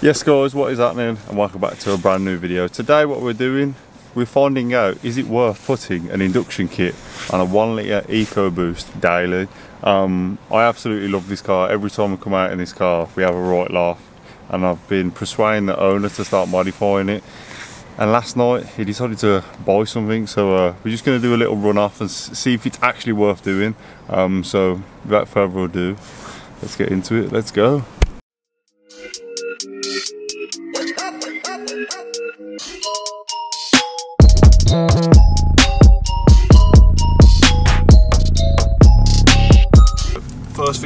Yes guys, what is happening? And welcome back to a brand new video. Today what we're doing, we're finding out is it worth putting an induction kit on a one litre EcoBoost daily. Um, I absolutely love this car. Every time we come out in this car we have a right laugh and I've been persuading the owner to start modifying it. And last night he decided to buy something so uh, we're just going to do a little run off and see if it's actually worth doing. Um, so without further ado, let's get into it. Let's go.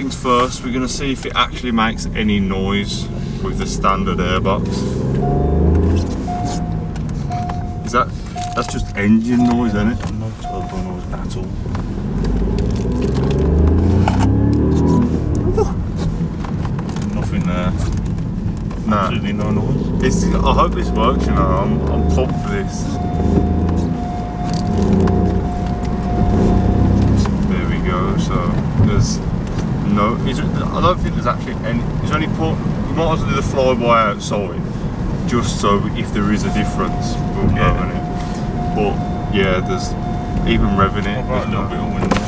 Things first, we're going to see if it actually makes any noise with the standard airbox. Is that, that's just engine noise, isn't it? No turbo noise at all. Nothing there. Nah. Absolutely no noise. It's, I hope this works, you know, I'm, I'm pumped for this. No, I don't think there's actually any, there's only put, you might as well do the flyby outside, just so if there is a difference, we'll Yeah. in it. But yeah, there's, even revving it, Right, there's no- bit of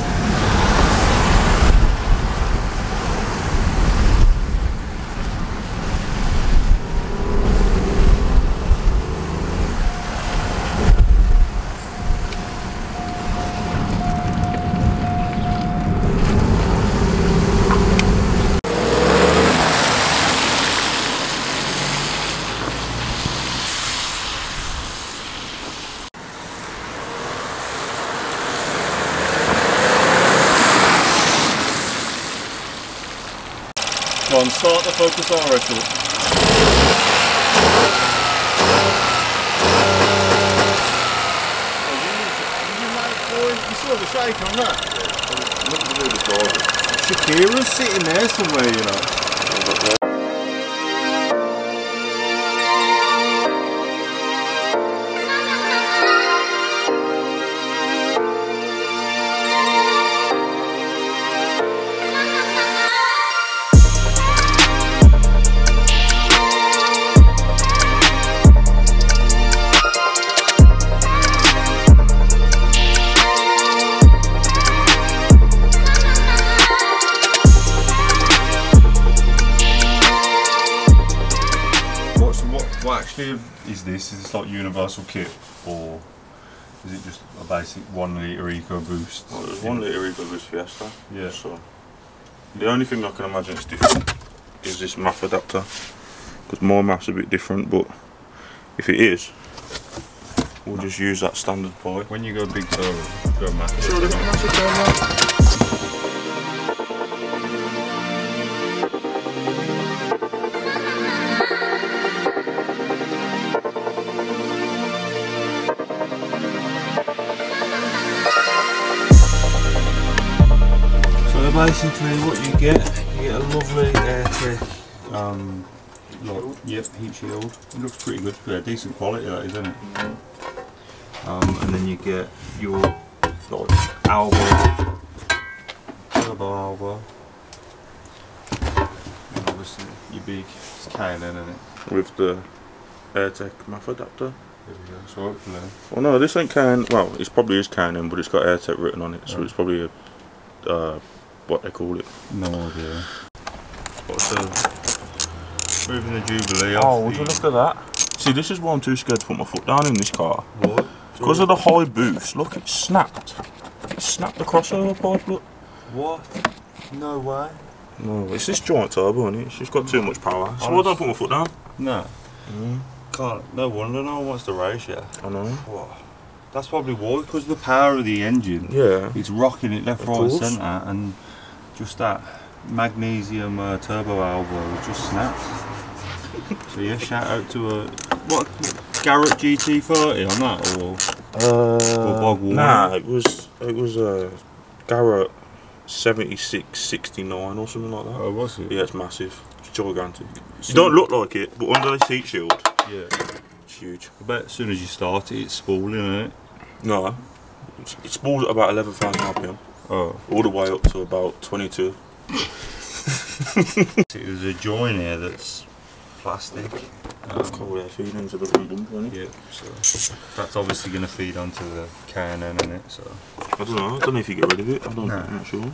on, start the Focus RS up. You saw the shake on that? Nothing to do with the driving. Shakira's sitting there somewhere, you know. Actually is this? Is this like universal kit, or is it just a basic one liter Eco Boost? Well, there's one litre EcoBoost Fiesta. Yeah. So the only thing I can imagine is different is this MAF adapter. Because my MAF's a bit different, but if it is, we'll just use that standard pipe. When you go big turbo, go max. Basically what you get, you get a lovely AirTech um, Like, yep, heat shield. It looks pretty good. Yeah, decent quality that is, isn't it? um, and then you get your like elbow, turbo elbow. And obviously, your big it's K&N, isn't it? With the AirTech MAF adapter. There we go. So hopefully, Well, no, this ain't K&N. Well, it's probably is K&N, but it's got AirTech written on it, so Right. it's probably a uh, what they call it. no idea. But so, moving the Jubilee Oh, off would the, you look at that? See, this is why I'm too scared to put my foot down in this car. What? Because of the high boost. Look, it snapped. It snapped the crossover pipe. Look. What? No way. No, it's this giant turbo, is it? It's just got too much power. So why don't I put my foot down? No. Mm, Can't. No wonder no one wants to race you. I know. What? That's probably why, because the power of the engine. Yeah. It's rocking it left, Of right, course. centre, and just that magnesium uh, turbo elbow just snapped. so yeah, shout out to a what Garrett GT30 on that, or Uh, Bog nah, it was it was a Garrett 7669 or something like that. oh was it? Yeah, it's massive. It's gigantic. You don't look like it, but under the seat shield, Yeah. it's huge. I bet as soon as you start it, it's spooling, isn't it? No, it's- it spools at about 11,000 RPM, Oh. all the way up to about 22. There's a join here that's plastic. Cool air feed into the front bumper, isn't it? Yeah, so that's obviously going to feed onto the K&N in it. So I don't know. I don't know if you get rid of it. I don't. Nah. I'm not sure.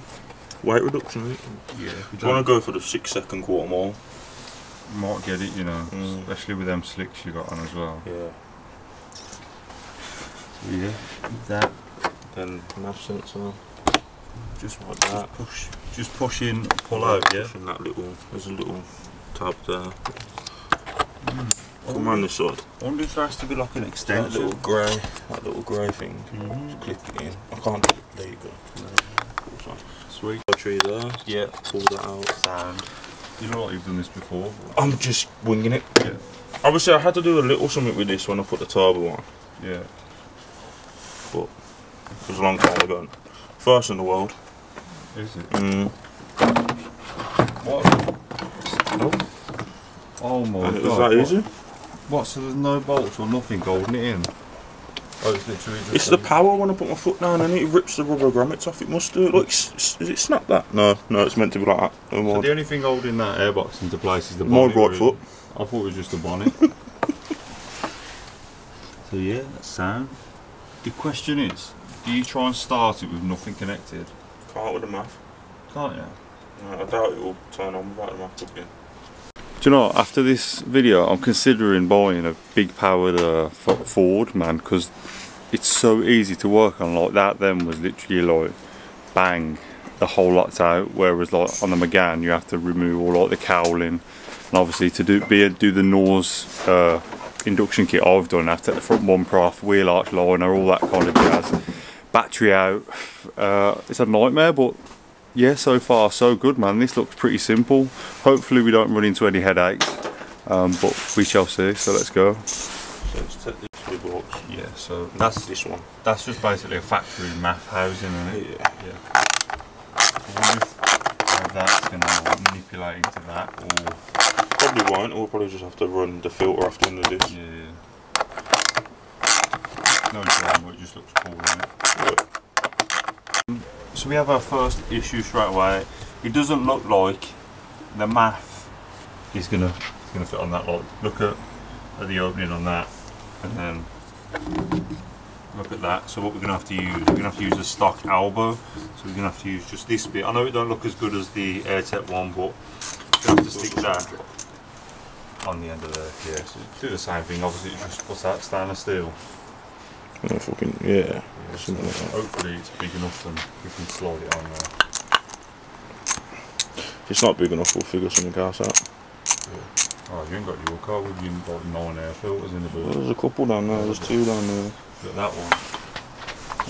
Weight reduction, right? yeah, Do you want to go for the six second quarter mile? might get it, you know, Mm. especially with them slicks you got on as well. Yeah. Yeah, that Then MAF sensor. Just Like that. push, just push in, pull out. Yeah. Pushing that little. There's a little tab there. Come around this side. I wonder if there has to be like an extension. That little grey. That little grey thing. Mhm. Just click it in. I can't. do it. There you go. So. Sweet. Battery there. Yeah. Pull that out. Sound. You know what you've done this before. I'm just winging it. Yeah. Obviously, I had to do a little something with this when I put the turbo on. Yeah. But it was a long time ago. First in the world. Is it? Mm. What? Oh my And god. Is that easy. What? So there's no bolts or nothing holding it in? Oh, it's literally just. It's the power when I put my foot down and it rips the rubber grommets off. It must do it. Like, s- s- is it snap that? No, no, it's meant to be like that. No So the only thing holding that airbox into place is the My right really. foot. I thought it was just the bonnet. so yeah, that's sound. The question is, do you try and start it with nothing connected? Can't with the MAF. Can't you? No, I doubt it will turn on without the MAF plugged. Do you know, after this video, I'm considering buying a big powered uh, Ford, man, because it's so easy to work on. Like that, then was literally like bang, the whole lot's out. Whereas like on the Megane, you have to remove all like the cowling, and obviously to do be do the Norse uh, induction kit I've done, I have to take the front bumper off, wheel arch liner, all that kind of jazz. Battery out, uh, it's a nightmare, but yeah, so far so good, man. This looks pretty simple. Hopefully, we don't run into any headaches, um, but we shall see. So let's go. So let's take these two bolts. Yeah, so That's this one. that's just basically a factory MAF housing, isn't it? Yeah. Yeah. I wonder that's going to manipulate into that, or Probably won't. We'll probably just have to run the filter after the end of this. yeah. No it just looks cool? So we have our first issue straight away. It doesn't look like the MAF is gonna is gonna fit on that lot. Look at, at the opening on that, and then look at that. So what we're gonna have to use, we're gonna have to use a stock elbow. So we're gonna have to use just this bit. I know it don't look as good as the AirTech one, but we're gonna have to stick that on the end of there. Yeah, so do the same thing. Obviously, just what's that stainless steel. Yeah, fucking, yeah. Yeah, so like hopefully it's big enough and we can slide it on there. If it's not big enough, we'll figure something else out. Yeah. Oh, you ain't got your car with you got nine air filters in the Well, boot. there's a couple down there. There's two down there. Got that one.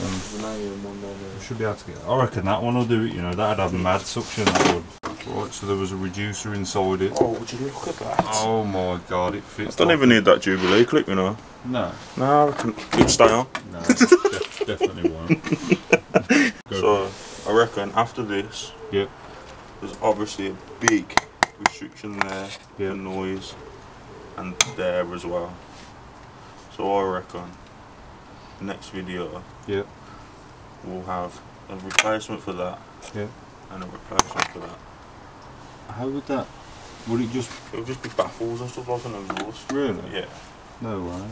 Um, one down we should be able to get. I reckon that one will do it. You know, that'd have mad suction. That would. Right, so there was a reducer inside it. Oh, would you look at that? Oh my god, it fits. I don't even need that Jubilee clip, you know. No, No, I reckon it'd stay on. no, def- definitely won't. Go So, I reckon after this, Yep. there's obviously a big restriction there Yep. for noise and there as well. So I reckon next video Yep. we'll have a replacement for that Yep. and a replacement for that. How would that? Would it just It'll just be baffles and stuff like an exhaust. really? Yeah. No way.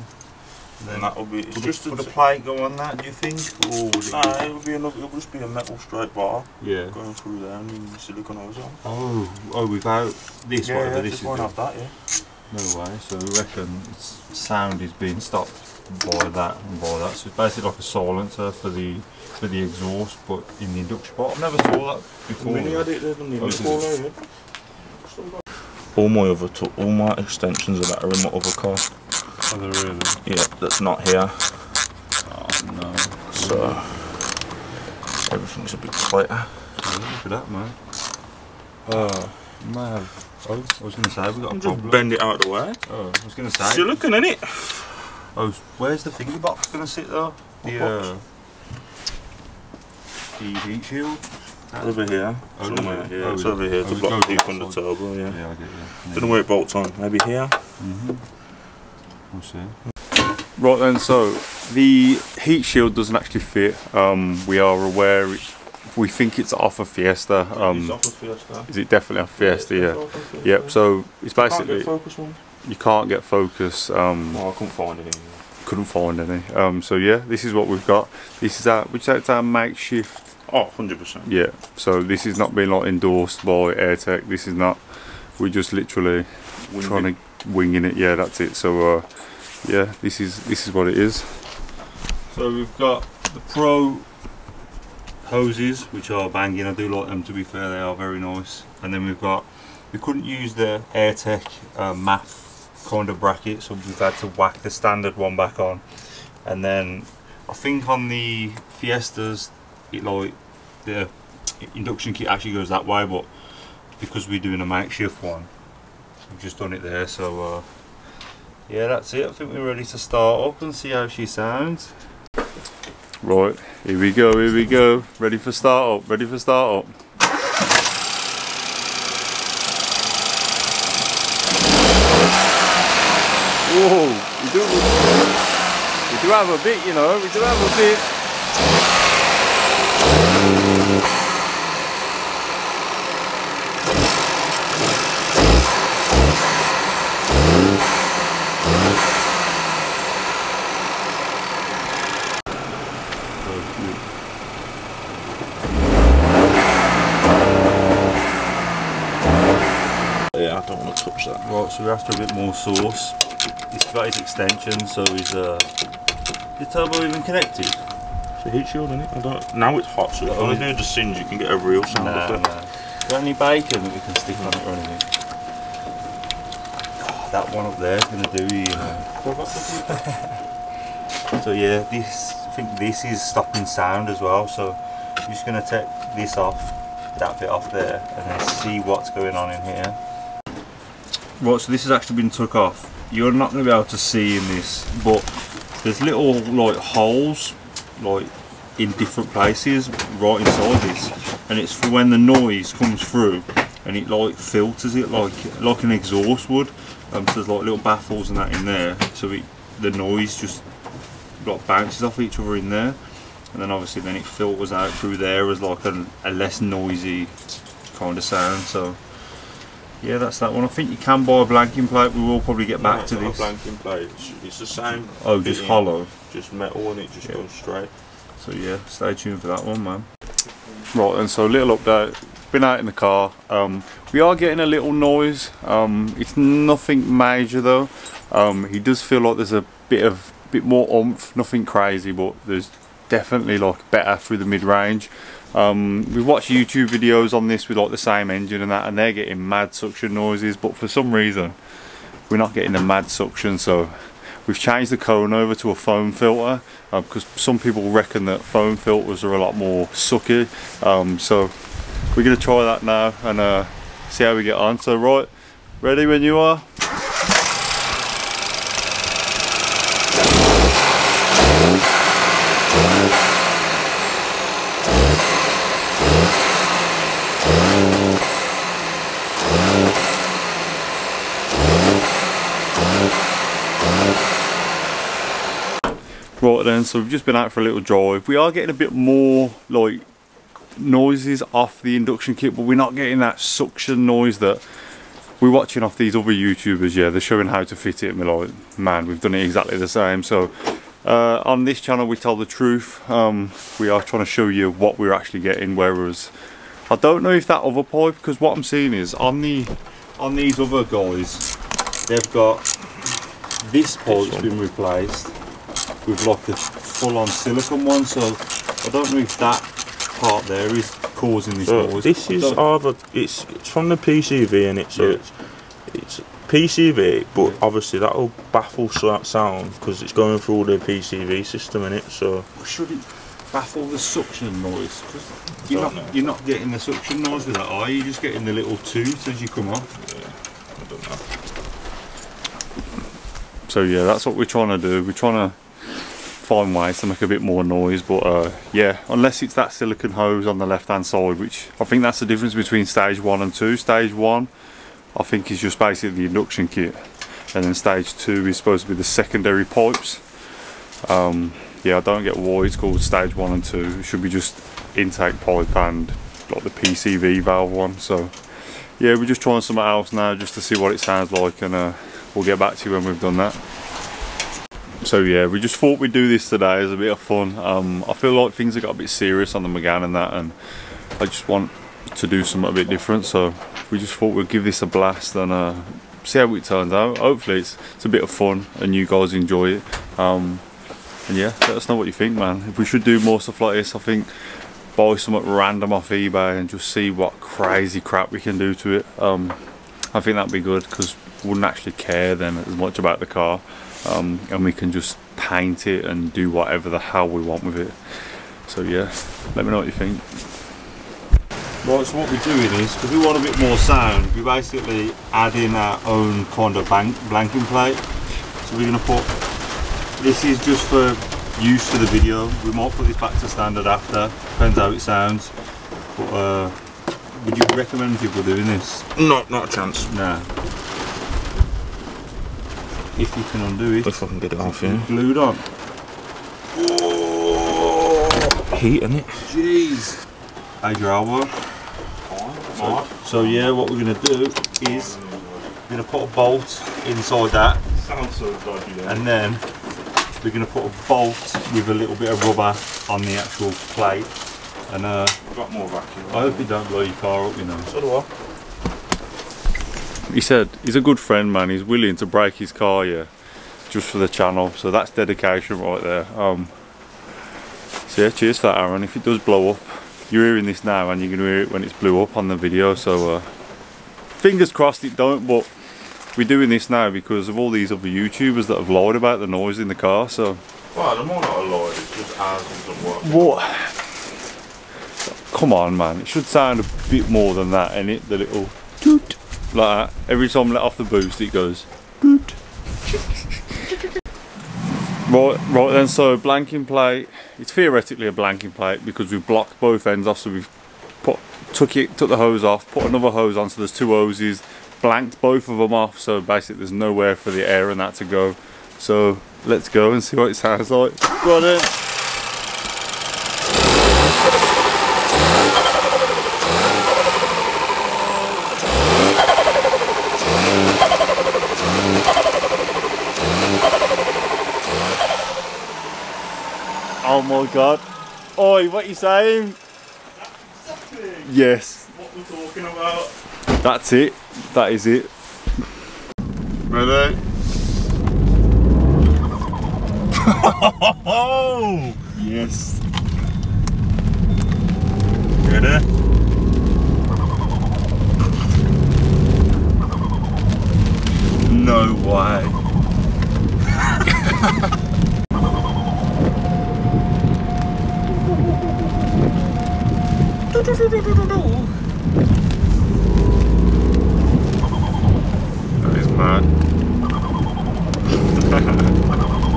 And that would be it's Would, just a, a, would a plate go on that? Do you think? Or would it? Nah, it'll be another it'll just be a metal straight bar yeah. going through there and then silicone hose on. Oh, oh, without this, whatever yeah, this just is. won't have that, yeah. No way. So we reckon its sound is being stopped by that and by that. So it's basically like a silencer for the for the exhaust, but in the induction part. I've never saw that before. Really had it there, didn't you? Oh, It's is all it? there, yeah. All my other to- all my extensions of that are in my other car. Oh, really? Yeah, that's not here. Oh no. So everything's a bit tighter. Look at that, man. Oh, You. Oh, I was going to say we got a just problem. bend it out of the way. Oh, I was going to say. You're looking in it. Oh, where's the thingy box going to sit though? The uh, the heat shield. Over here. Oh, somewhere. it? Yeah, Oh, it's is over here Oh, to it block goes deep under outside. turbo. Yeah. Yeah, I get you. Don't know where it bolts on. Maybe here. Mm-hmm. We'll see. Right then, so the heat shield doesn't actually fit. Um, we are aware it, we think it's off a Fiesta. It's Um, off a Fiesta. is it definitely off Fiesta? it's Yeah. off a Fiesta. Yep. So it's Can't basically get focus one. you can't get focus. Um, Oh, I couldn't find any. couldn't find any. Um, so yeah, this is what we've got. This is our, which is our makeshift. Oh, 100 percent. Yeah. So this is not being like endorsed by AirTech. This is not. We're just literally trying to winging it. Yeah, that's it. So uh, yeah, this is this is what it is. So we've got the Pro hoses, which are banging. I do like them. To be fair, they are very nice. And then we've got. We couldn't use the AirTech uh, MAF kind of bracket, so we've had to whack the standard one back on. And then I think on the Fiestas, it like the induction kit actually goes that way, but because we're doing a makeshift one, we've just done it there. So uh, yeah, that's it. I think we're ready to start up and see how she sounds. Right, here we go, here we go. Ready for start up, ready for start up. Whoa, we do, we do have a bit, you know, we do have a bit. Yeah, I don't want to so we're after a bit more sauce. He's got his extension, so he's uh, the turbo even connected. It's a heat shield, isn't it? I don't. Now it's hot, so if is do the singe, you can get a real sound Nah, it. nah. Got any bacon that we can stick on it or anything? Oh, that one up there is gonna do you, know. Go back to the- So yeah, this I think this is stopping sound as well. So I'm just gonna take this off, that bit off there, and then see what's going on in here. Right, so this has actually been took off. You're not gonna be able to see in this, but there's little like holes, like in different places right inside this, and it's for when the noise comes through, and it like filters it like like an exhaust would. Um, so there's like little baffles and that in there, so it the noise just like bounces off each other in there and then obviously then it filters out through there as like a, a less noisy kind of sound so yeah that's that one. I think you can buy a blanking plate. We will probably get back No, to this a blanking plate. It's, it's the same. oh just hollow? Just metal and it just Yeah. goes straight. so yeah stay tuned for that one man. Right and so little update. Been out in the car. Um, we are getting a little noise. Um, it's nothing major though. Um, he does feel like there's a bit of bit more oomph. Nothing crazy but there's definitely like better through the mid-range um, we've watched YouTube videos on this with like the same engine and that and they're getting mad suction noises but for some reason we're not getting the mad suction so we've changed the cone over to a foam filter uh, because some people reckon that foam filters are a lot more sucky. Um, so we're going to try that now and uh, see how we get on. So right ready when you are Right then, so we've just been out for a little drive. We are getting a bit more like noises off the induction kit, but we're not getting that suction noise that we're watching off these other YouTubers. Yeah, they're showing how to fit it, and we're like, man, we've done it exactly the same. So uh, on this channel, we tell the truth. Um, we are trying to show you what we're actually getting. Whereas I don't know if that other pipe, because what I'm seeing is on the on these other guys, they've got this pipe's been replaced with like a full-on silicone one. So I don't know if that part there is causing this So noise. this is don't- either it's it's from the PCV and it's so Yeah. it's it's PCV, but obviously that'll baffle so- sound because it's going through the PCV system in it. So should it baffle the suction noise? 'Cause you're Don't know. you're not getting the suction noise with that, are you? You're just getting the little toot as you come off. I don't know. So yeah, that's what we're trying to do. We're trying to find ways to make a bit more noise, but uh, yeah, unless it's that silicon hose on the left hand side, which I think that's the difference between stage one and two. Stage one, I think, is just basically the induction kit, and then stage two is supposed to be the secondary pipes. Um, yeah, I don't get why it's called stage one and two. It should be just intake pipe and like the PCV valve one. So yeah, we're just trying something else now just to see what it sounds like and uh, we'll get back to you when we've done that. So yeah, we just thought we'd do this today as a bit of fun. Um, I feel like things have got a bit serious on the Megane and that and I just want to do something a bit different so we just thought we'd give this a blast and uh, see how it turns out. Hopefully it's, it's a bit of fun and you guys enjoy it. Um, and yeah, let us know what you think man. If we should do more stuff like this, I think buy something random off eBay and just see what crazy crap we can do to it. Um, I think that'd be good because we wouldn't actually care then as much about the car um, and we can just paint it and do whatever the hell we want with it. So yeah, let me know what you think. Right, so what we're doing is, because we want a bit more sound, we basically add in our own kind of bank, blanking plate. So we're going to put, this is just for use for the video. We might put this back to standard after, depends how it sounds. But uh, would you recommend people doing this? Not, not a chance. Nah. If you can undo it. If I can get it off, yeah. Glued on. Heat, in it. Jeez. How's your elbow? So, so yeah, what we're going to do is we're going to put a bolt inside that Sounds so dodgy then. and then we're going to put a bolt with a little bit of rubber on the actual plate and uh, got more vacuum. I hope you don't blow your car up you know. So do I. He said he's a good friend man, he's willing to break his car yeah, just for the channel. So that's dedication right there. Um, so yeah, cheers for that Aaron. If it does blow up, you're hearing this now and you're going to hear it when it's blew up on the video. So uh, fingers crossed it don't, but we're doing this now because of all these other YouTubers that have lied about the noise in the car. So Well, the more not a lot, it's just ours doesn't work. what? Come on, man! It should sound a bit more than that, in it. The little toot like that. Every time I let off the boost, it goes toot. right, right then. So blanking plate. It's theoretically a blanking plate because we've blocked both ends off. So we've put took it took the hose off, put another hose on. So there's two hoses. Blanked both of them off. So basically, there's nowhere for the air and that to go. So let's go and see what it sounds like. Go on then. Oh god. Oi, what are you saying? Yes, What we're talking about. that's it. That is it. Ready? Oh! Yes. Ready? No way. That is mad.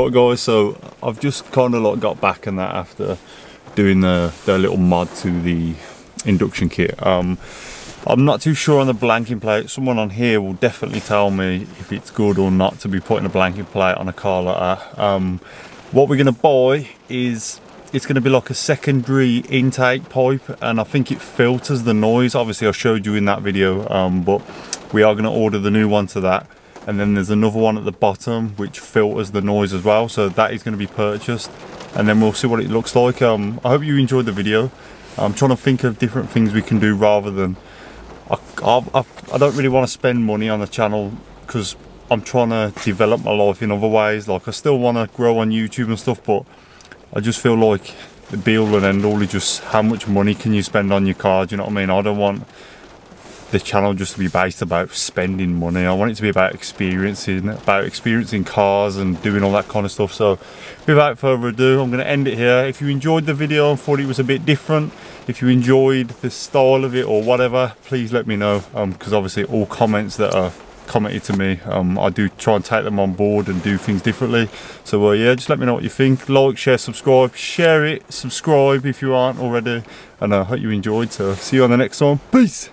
Right guys, so I've just kind of like got back in that after doing the, the little mod to the induction kit. Um, I'm not too sure on the blanking plate. Someone on here will definitely tell me if it's good or not to be putting a blanking plate on a car like that. Um, what we're gonna buy is it's going to be like a secondary intake pipe and I think it filters the noise obviously I showed you in that video um, but we are going to order the new one to that and then there's another one at the bottom which filters the noise as well so that is going to be purchased. And then we'll see what it looks like. Um, I hope you enjoyed the video. I'm trying to think of different things we can do rather than I, I, I don't really want to spend money on the channel because I'm trying to develop my life in other ways. Like I still want to grow on YouTube and stuff but I just feel like the be all and end all is just how much money can you spend on your car, do you know what I mean? I don't want the channel just to be based about spending money. I want it to be about experiencing, about experiencing cars and doing all that kind of stuff. So without further ado, I'm going to end it here. If you enjoyed the video and thought it was a bit different, if you enjoyed the style of it or whatever, please let me know. Um, because um, obviously all comments that are commented to me, um, I do try and take them on board and do things differently. So uh, yeah, just let me know what you think. Like, share, subscribe, share it, subscribe if you aren't already. And I hope you enjoyed. So see you on the next one. Peace.